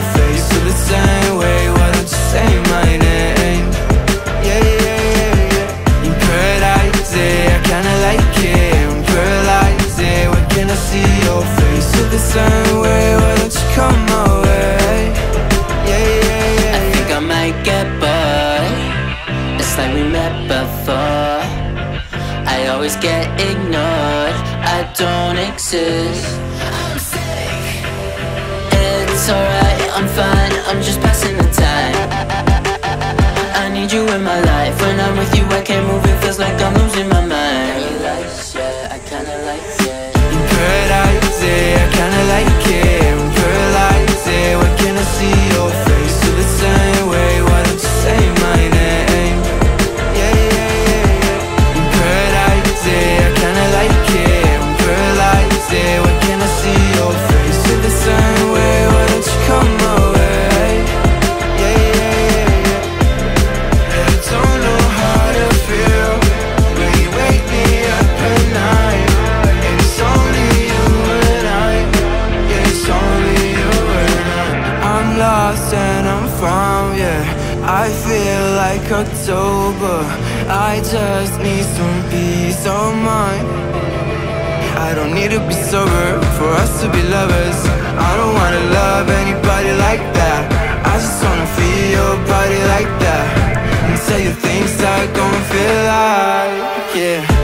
the same way, why don't you say my name? I like it. Paralyzed, can I see your face? The same way, why don't you come my way? Yeah, yeah, yeah, I think I might get bored. It's like we met before. I always get ignored. I don't exist. need you in my life from, yeah. I feel like October. I just need some peace of mind. I don't need to be sober for us to be lovers. I don't wanna love anybody like that. I just wanna feel your body like that And tell you things I don't feel like, yeah.